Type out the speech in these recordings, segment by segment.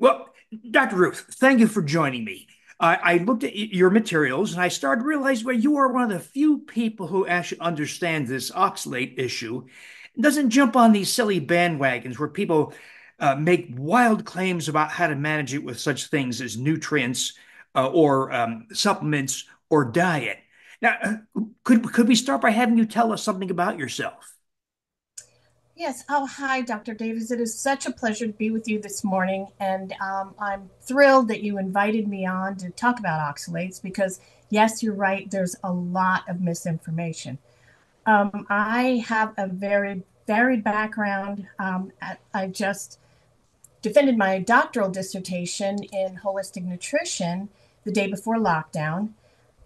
Well, Dr. Ruth, thank you for joining me. I, looked at your materials and I started to realize well, you are one of the few people who actually understand this oxalate issue and doesn't jump on these silly bandwagons where people uh, make wild claims about how to manage it with such things as nutrients uh, or um, supplements or diet. Now, uh, could could we start by having you tell us something about yourself? Yes. Oh, hi, Dr. Davis. It is such a pleasure to be with you this morning. And um, I'm thrilled that you invited me on to talk about oxalates because, yes, you're right, there's a lot of misinformation. Um, I have a very varied background. Um, I just defended my doctoral dissertation in holistic nutrition the day before lockdown.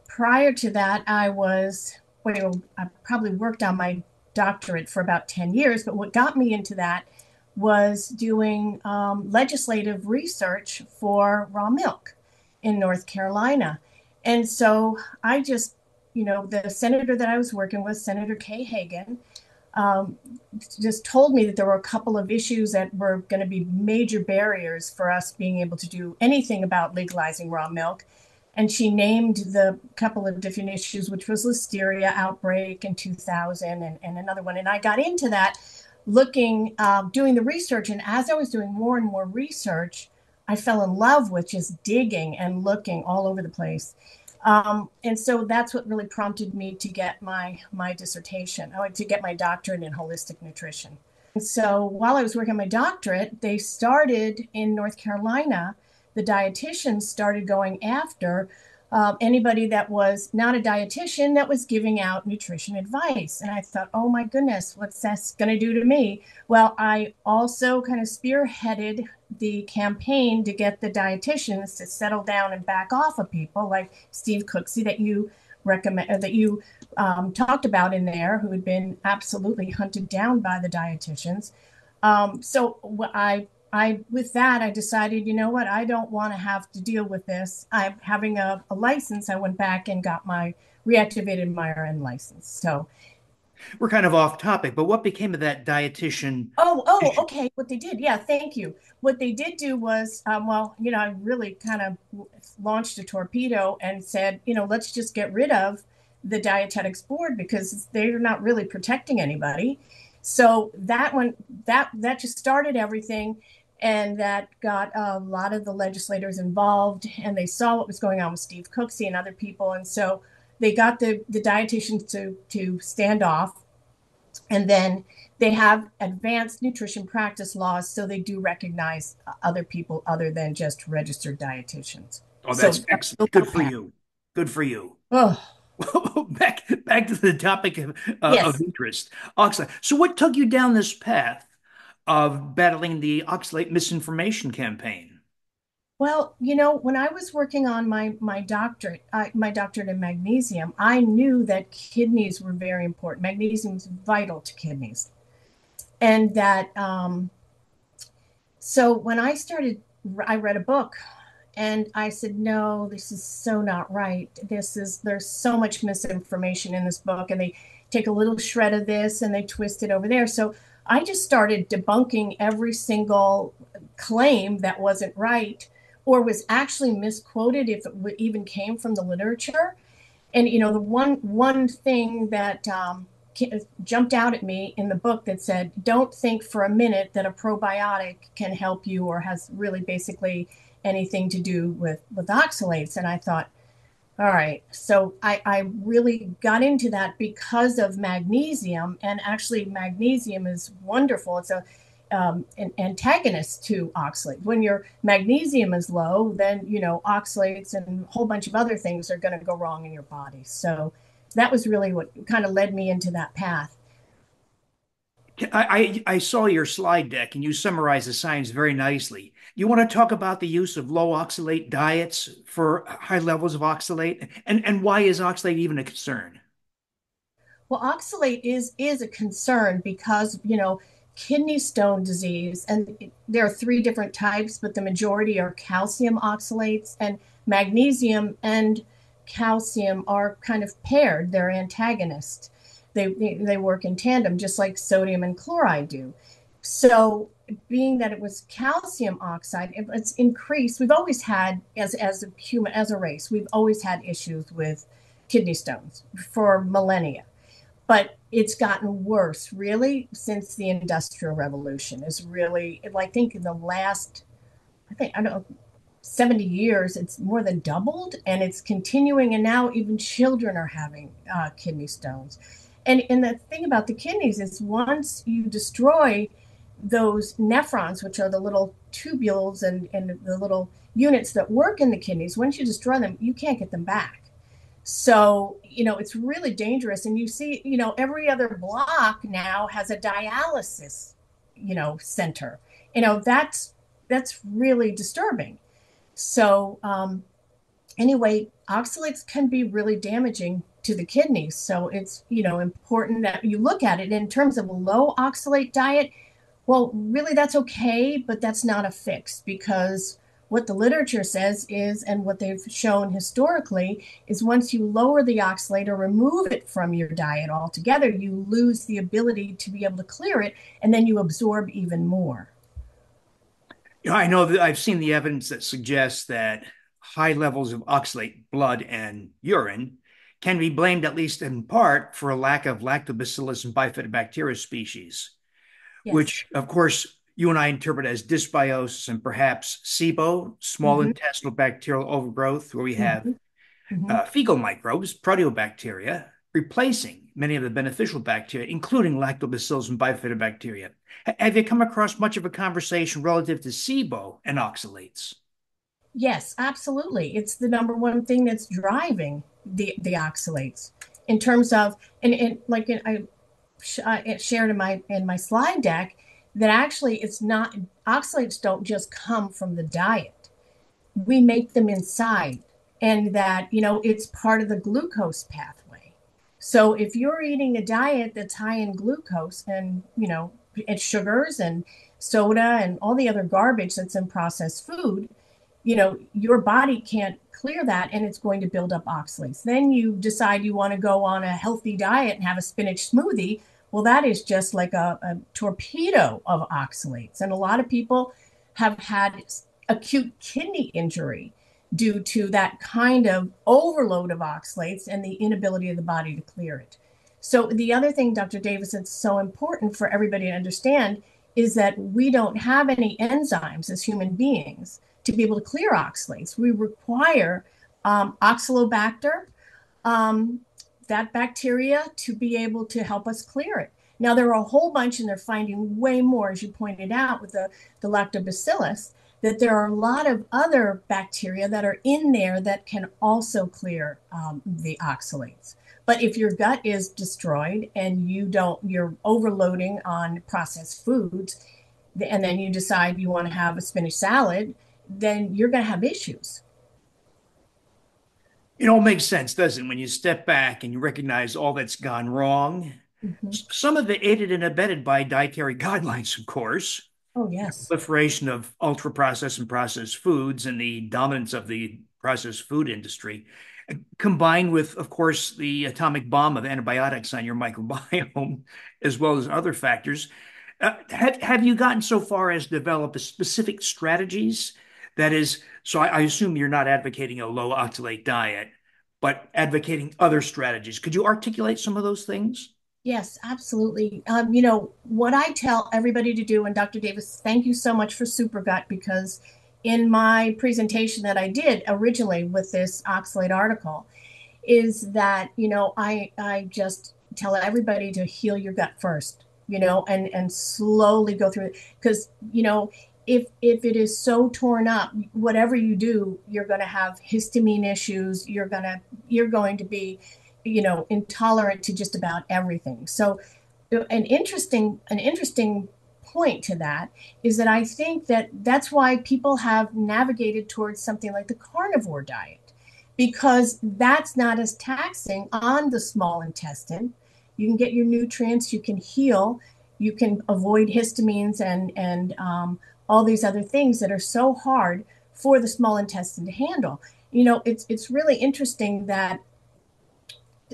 Prior to that, I was, well, I probably worked on my doctorate for about 10 years. But what got me into that was doing um, legislative research for raw milk in North Carolina. And so I just, you know, the senator that I was working with, Senator Kay Hagan, um, just told me that there were a couple of issues that were going to be major barriers for us being able to do anything about legalizing raw milk and she named the couple of different issues, which was listeria outbreak in 2000 and, and another one. And I got into that looking, uh, doing the research. And as I was doing more and more research, I fell in love with just digging and looking all over the place. Um, and so that's what really prompted me to get my my dissertation, oh, to get my doctorate in holistic nutrition. And so while I was working on my doctorate, they started in North Carolina the dietitians started going after uh, anybody that was not a dietitian that was giving out nutrition advice. And I thought, oh my goodness, what's that going to do to me? Well, I also kind of spearheaded the campaign to get the dietitians to settle down and back off of people like Steve Cooksey that you recommend uh, that you um, talked about in there, who had been absolutely hunted down by the dietitians. Um, so I I with that I decided, you know what, I don't want to have to deal with this. I'm having a, a license. I went back and got my reactivated my RN license. So we're kind of off topic, but what became of that dietitian? Oh, oh, okay. What they did, yeah, thank you. What they did do was, um, well, you know, I really kind of launched a torpedo and said, you know, let's just get rid of the dietetics board because they're not really protecting anybody. So that one, that that just started everything and that got a lot of the legislators involved and they saw what was going on with steve cooksey and other people and so they got the, the dietitians to, to stand off and then they have advanced nutrition practice laws so they do recognize other people other than just registered dietitians. Oh that's so, excellent. Good for you. Good for you. Oh back back to the topic of, uh, yes. of interest. Oxalate so what took you down this path of battling the oxalate misinformation campaign? Well, you know, when I was working on my my doctorate, uh, my doctorate in magnesium, I knew that kidneys were very important. Magnesium is vital to kidneys, and that. Um, so when I started, I read a book, and I said, "No, this is so not right. This is there's so much misinformation in this book, and they take a little shred of this and they twist it over there." So I just started debunking every single claim that wasn't right or was actually misquoted if it even came from the literature. And you know, the one one thing that um, jumped out at me in the book that said, "Don't think for a minute that a probiotic can help you or has really basically anything to do with with oxalates." And I thought, all right. So I, I really got into that because of magnesium. And actually, magnesium is wonderful. It's a um, an antagonist to oxalate. When your magnesium is low, then you know oxalates and a whole bunch of other things are going to go wrong in your body. So that was really what kind of led me into that path. I, I, saw your slide deck and you summarize the science very nicely. You want to talk about the use of low oxalate diets for high levels of oxalate, and and why is oxalate even a concern? Well, oxalate is is a concern because you know kidney stone disease, and there are three different types, but the majority are calcium oxalates, and magnesium and calcium are kind of paired; they're antagonists. They they work in tandem, just like sodium and chloride do. So being that it was calcium oxide, it's increased. We've always had, as as a human, as a race, we've always had issues with kidney stones for millennia, but it's gotten worse really since the Industrial Revolution. Is really, I think, in the last, I think I don't know, 70 years, it's more than doubled, and it's continuing. And now even children are having uh, kidney stones. And and the thing about the kidneys is once you destroy those nephrons, which are the little tubules and, and the little units that work in the kidneys, once you destroy them, you can't get them back. So, you know, it's really dangerous. And you see, you know, every other block now has a dialysis, you know, center. You know, that's that's really disturbing. So, um, anyway, oxalates can be really damaging to the kidneys. So it's, you know, important that you look at it in terms of a low oxalate diet well, really, that's okay, but that's not a fix because what the literature says is, and what they've shown historically, is once you lower the oxalate or remove it from your diet altogether, you lose the ability to be able to clear it, and then you absorb even more. Know, I know that I've seen the evidence that suggests that high levels of oxalate blood and urine can be blamed, at least in part, for a lack of lactobacillus and bifidobacteria species yes. which of course you and I interpret as dysbiosis and perhaps SIBO, small mm-hmm. intestinal bacterial overgrowth, where we have mm-hmm. mm-hmm. uh, fecal microbes, proteobacteria, replacing many of the beneficial bacteria, including lactobacillus and bifidobacteria. Have you come across much of a conversation relative to SIBO and oxalates? Yes, absolutely. It's the number one thing that's driving the, the oxalates in terms of, and, and like I shared in my in my slide deck that actually it's not oxalates don't just come from the diet we make them inside and that you know it's part of the glucose pathway so if you're eating a diet that's high in glucose and you know and sugars and soda and all the other garbage that's in processed food you know your body can't clear that and it's going to build up oxalates then you decide you want to go on a healthy diet and have a spinach smoothie well, that is just like a, a torpedo of oxalates. And a lot of people have had acute kidney injury due to that kind of overload of oxalates and the inability of the body to clear it. So, the other thing, Dr. Davis, that's so important for everybody to understand is that we don't have any enzymes as human beings to be able to clear oxalates. We require um, oxalobacter, um, that bacteria to be able to help us clear it. Now, there are a whole bunch, and they're finding way more, as you pointed out, with the, the lactobacillus, that there are a lot of other bacteria that are in there that can also clear um, the oxalates. But if your gut is destroyed and you don't, you're overloading on processed foods, and then you decide you want to have a spinach salad, then you're going to have issues. It all makes sense, doesn't it? When you step back and you recognize all that's gone wrong. Mm-hmm. Some of it aided and abetted by dietary guidelines, of course. Oh, yes. The proliferation of ultra processed and processed foods and the dominance of the processed food industry, combined with, of course, the atomic bomb of antibiotics on your microbiome, as well as other factors. Uh, have, have you gotten so far as develop specific strategies that is, so I, I assume you're not advocating a low oxalate diet, but advocating other strategies. Could you articulate some of those things? Yes, absolutely. Um, you know, what I tell everybody to do, and Dr. Davis, thank you so much for SuperGut because in my presentation that I did originally with this oxalate article, is that, you know, I, I just tell everybody to heal your gut first, you know, and, and slowly go through it. Because, you know, if if it is so torn up whatever you do you're going to have histamine issues. You're going to you're going to be you know intolerant to just about everything. So an interesting an interesting point to that is that i think that that's why people have navigated towards something like the carnivore diet because that's not as taxing on the small intestine. You can get your nutrients you can heal you can avoid histamines and and um, all these other things that are so hard for the small intestine to handle. You know, it's it's really interesting that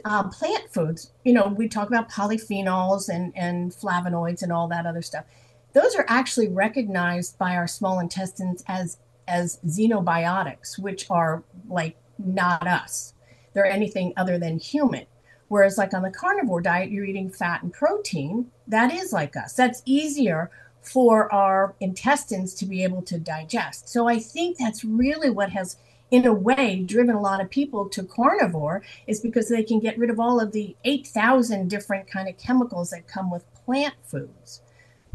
um, plant foods, you know, we talk about polyphenols and, and flavonoids and all that other stuff. those are actually recognized by our small intestines as as xenobiotics, which are like not us. They're anything other than human. Whereas, like on the carnivore diet, you're eating fat and protein. That is like us. That's easier for our intestines to be able to digest. So I think that's really what has in a way driven a lot of people to carnivore is because they can get rid of all of the 8000 different kind of chemicals that come with plant foods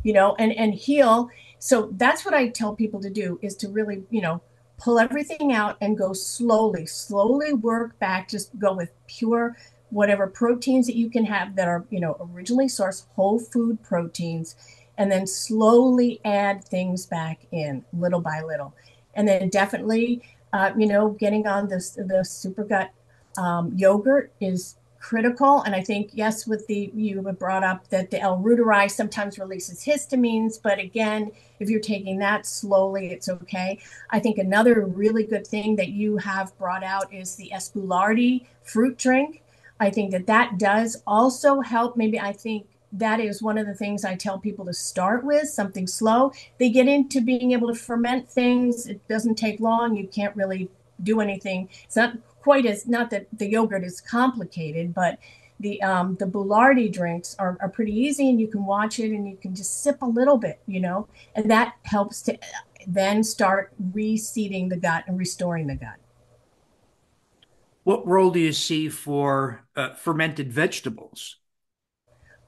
you know and and heal so that's what i tell people to do is to really you know pull everything out and go slowly slowly work back just go with pure whatever proteins that you can have that are you know originally sourced whole food proteins and then slowly add things back in little by little. And then definitely, uh, you know, getting on this the supergut um, yogurt is critical. And I think yes, with the you brought up that the L-reuteri sometimes releases histamines, but again, if you're taking that slowly, it's okay. I think another really good thing that you have brought out is the S. boulardii fruit drink. I think that that does also help. Maybe I think that is one of the things I tell people to start with, something slow. They get into being able to ferment things. It doesn't take long. You can't really do anything. It's not quite as not that the yogurt is complicated, but the um, the Boulardii drinks are, are pretty easy, and you can watch it and you can just sip a little bit, you know, and that helps to then start reseeding the gut and restoring the gut. What role do you see for uh, fermented vegetables?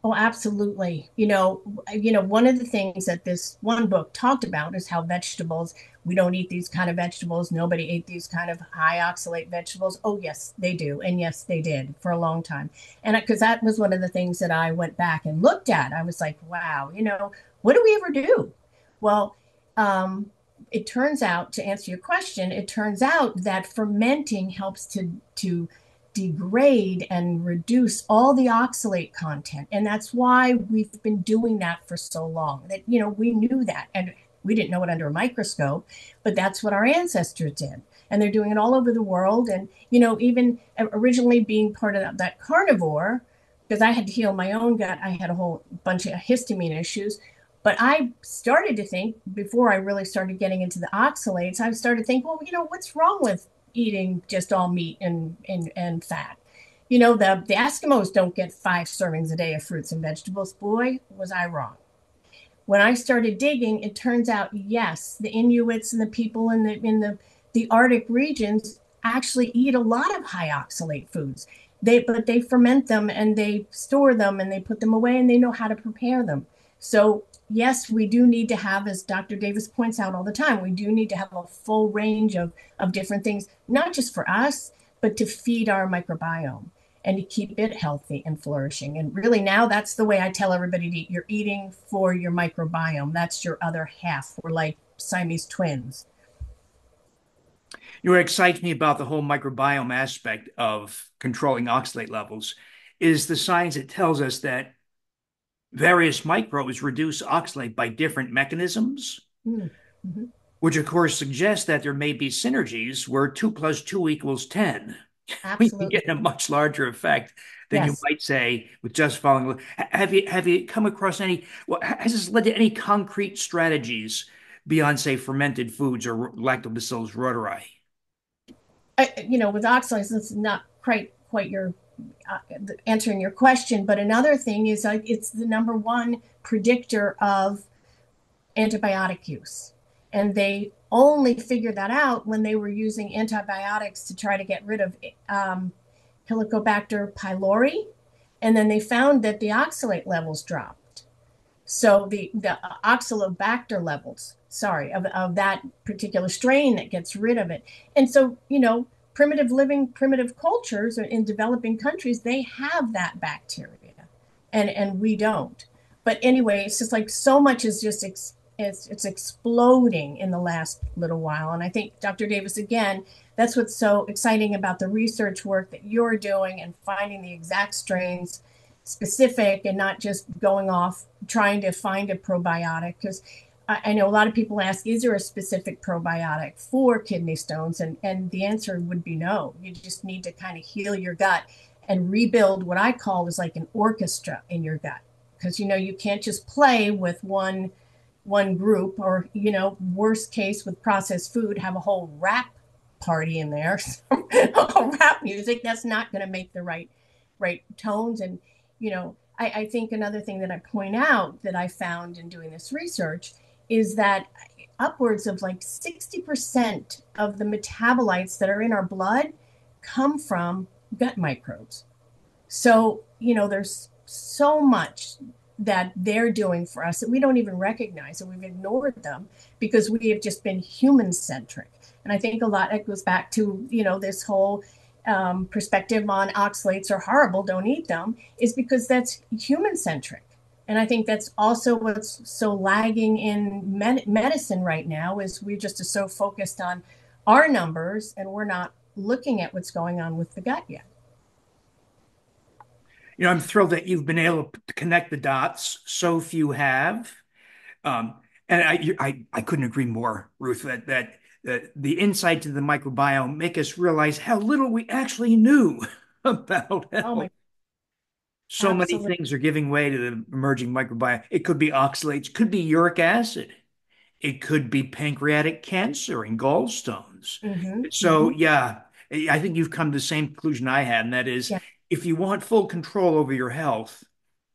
Oh, absolutely. You know, you know, one of the things that this one book talked about is how vegetables, we don't eat these kind of vegetables. Nobody ate these kind of high oxalate vegetables. Oh, yes, they do. And yes, they did for a long time. And because that was one of the things that I went back and looked at. I was like, wow, you know, what do we ever do? Well, um, it turns out to answer your question, it turns out that fermenting helps to to degrade and reduce all the oxalate content. And that's why we've been doing that for so long. That, you know, we knew that and we didn't know it under a microscope, but that's what our ancestors did. And they're doing it all over the world. And, you know, even originally being part of that carnivore, because I had to heal my own gut, I had a whole bunch of histamine issues. But I started to think before I really started getting into the oxalates, I started to think, well, you know, what's wrong with eating just all meat and, and, and fat. You know, the, the Eskimos don't get five servings a day of fruits and vegetables. Boy, was I wrong. When I started digging, it turns out, yes, the Inuits and the people in the in the, the Arctic regions actually eat a lot of high oxalate foods. They but they ferment them and they store them and they put them away and they know how to prepare them. So yes, we do need to have, as Dr. Davis points out all the time, we do need to have a full range of, of different things, not just for us, but to feed our microbiome and to keep it healthy and flourishing. And really, now that's the way I tell everybody to eat. You're eating for your microbiome. That's your other half. We're like Siamese twins. You know, what excites me about the whole microbiome aspect of controlling oxalate levels is the science that tells us that various microbes reduce oxalate by different mechanisms, mm-hmm. which of course suggests that there may be synergies where two plus two equals 10. Absolutely. We can get a much larger effect than yes. you might say with just following. Have you have you come across any? Well, has this led to any concrete strategies beyond, say, fermented foods or lactobacillus reuteri? I, you know, with oxalates, it's not quite quite your answering your question. But another thing is uh, it's the number one predictor of antibiotic use. And they only figured that out when they were using antibiotics to try to get rid of um, Helicobacter pylori. And then they found that the oxalate levels dropped. So the, the oxalobacter levels, sorry, of, of that particular strain that gets rid of it. And so, you know, primitive living, primitive cultures in developing countries, they have that bacteria, and and we don't. But anyway, it's just like so much is just ex- it's it's exploding in the last little while, and I think Dr. Davis again. That's what's so exciting about the research work that you're doing and finding the exact strains specific and not just going off trying to find a probiotic because I know a lot of people ask, is there a specific probiotic for kidney stones? And, and the answer would be no. You just need to kind of heal your gut and rebuild what I call is like an orchestra in your gut. Because, you know, you can't just play with one, one group, or you know, worst case with processed food, have a whole rap party in there, rap music. That's not going to make the right right tones. And you know, I, I think another thing that I point out that I found in doing this research is that upwards of like 60% of the metabolites that are in our blood come from gut microbes. So, you know, there's so much that they're doing for us that we don't even recognize and we've ignored them because we have just been human centric. And I think a lot it goes back to, you know, this whole um, perspective on oxalates are horrible, don't eat them, is because that's human centric. And I think that's also what's so lagging in med- medicine right now is we just are so focused on our numbers and we're not looking at what's going on with the gut yet. You know, I'm thrilled that you've been able to connect the dots. So few have. Um, and I, I, I couldn't agree more, Ruth, that, that the, the insight to the microbiome make us realize how little we actually knew about health. Oh so Absolutely. many things are giving way to the emerging microbiome. It could be oxalates, could be uric acid, it could be pancreatic cancer and gallstones. Mm-hmm. So, mm-hmm. yeah, I think you've come to the same conclusion I had, and that is yeah. if you want full control over your health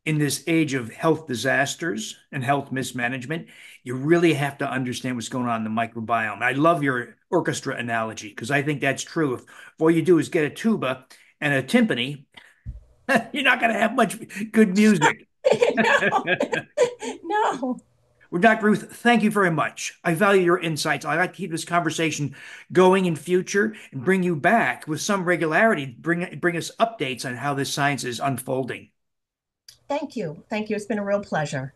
in this age of health disasters and health mismanagement, you really have to understand what's going on in the microbiome. I love your orchestra analogy because I think that's true. If, if all you do is get a tuba and a timpani, you're not going to have much good music. no. no. Well, Dr. Ruth, thank you very much. I value your insights. I'd like to keep this conversation going in future and bring you back with some regularity, bring, bring us updates on how this science is unfolding. Thank you. Thank you. It's been a real pleasure.